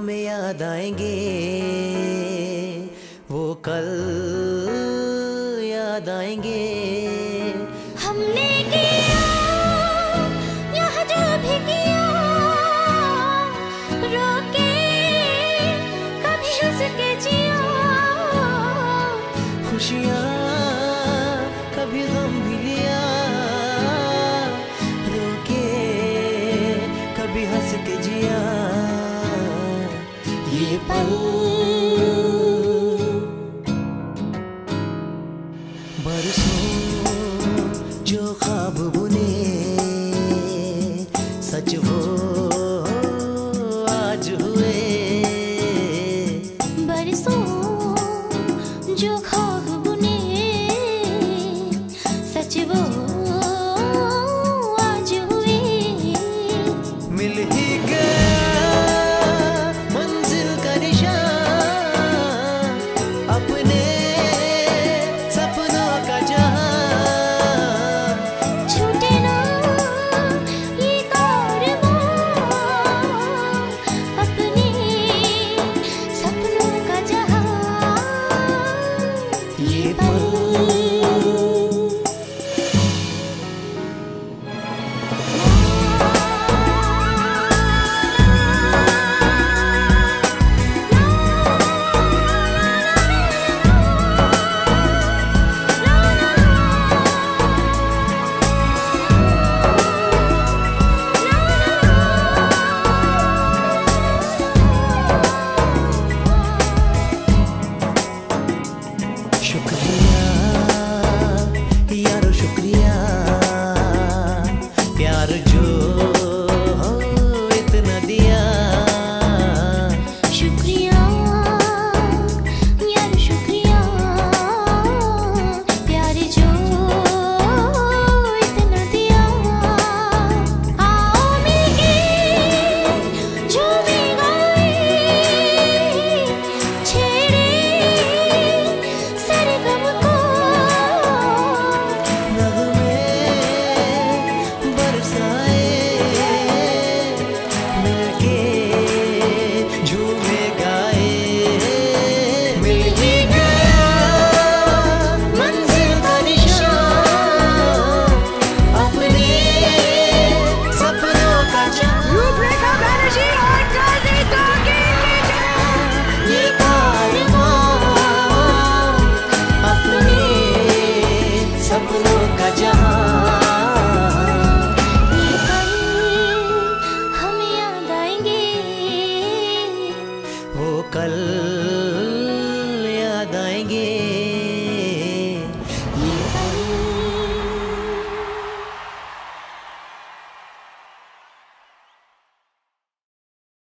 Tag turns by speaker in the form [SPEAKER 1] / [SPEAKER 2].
[SPEAKER 1] हमें याद आएँगे। वो कल याद आएँगे।
[SPEAKER 2] हमने रोके कभी जिया।
[SPEAKER 1] खुशियाँ कभी कभी हंस के जिया। ये पल बरसों जो खाब बुने सच हो कल